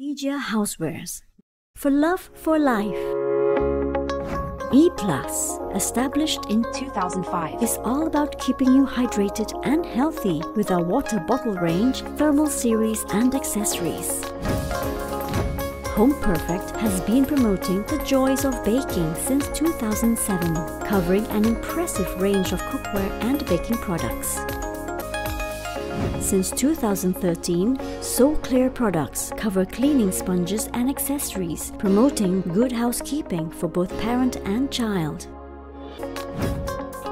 Ee Jia Housewares. For love for life. E Plus, established in 2005. is all about keeping you hydrated and healthy with our water bottle range, thermal series, and accessories. Home Perfect has been promoting the joys of baking since 2007, covering an impressive range of cookware and baking products. Since 2013, So Clear products cover cleaning sponges and accessories, promoting good housekeeping for both parent and child.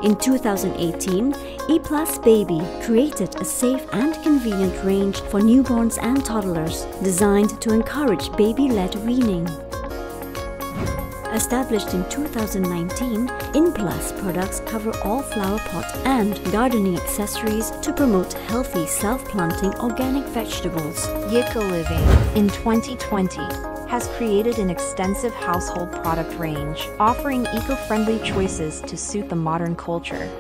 In 2018, Eplas Baby created a safe and convenient range for newborns and toddlers designed to encourage baby-led weaning. Established in 2019, InPlus products cover all flower pot and gardening accessories to promote healthy self-planting organic vegetables. Eco Living, in 2020, has created an extensive household product range, offering eco-friendly choices to suit the modern culture.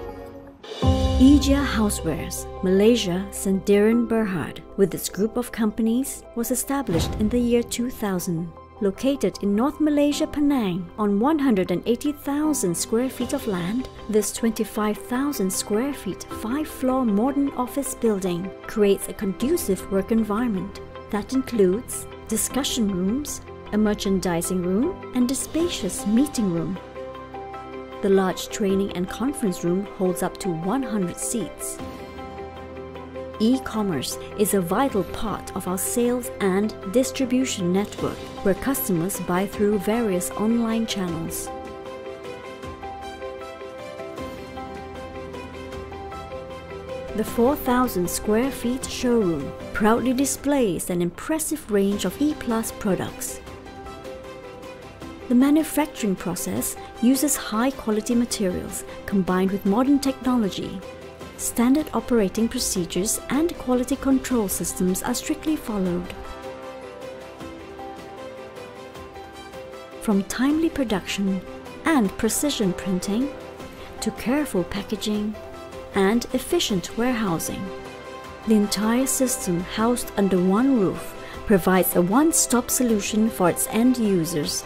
Ee Jia Housewares, Malaysia Sendirian Berhad, with its group of companies, was established in the year 2000. Located in North Malaysia, Penang, on 180,000 square feet of land, this 25,000 square feet, five floor modern office building creates a conducive work environment that includes discussion rooms, a merchandising room, and a spacious meeting room. The large training and conference room holds up to 100 seats. E commerce is a vital part of our sales and distribution network where customers buy through various online channels. The 4,000 square feet showroom proudly displays an impressive range of E Plus products. The manufacturing process uses high quality materials combined with modern technology. Standard operating procedures and quality control systems are strictly followed. From timely production and precision printing to careful packaging and efficient warehousing. The entire system housed under one roof provides a one-stop solution for its end users.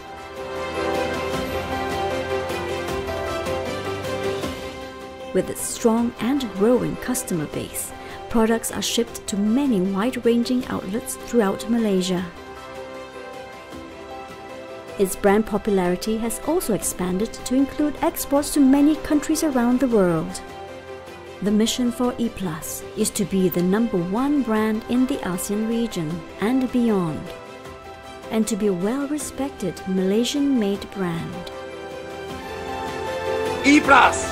With its strong and growing customer base, products are shipped to many wide-ranging outlets throughout Malaysia. Its brand popularity has also expanded to include exports to many countries around the world. The mission for Eplas is to be the number one brand in the ASEAN region and beyond, and to be a well-respected Malaysian-made brand. E Plus.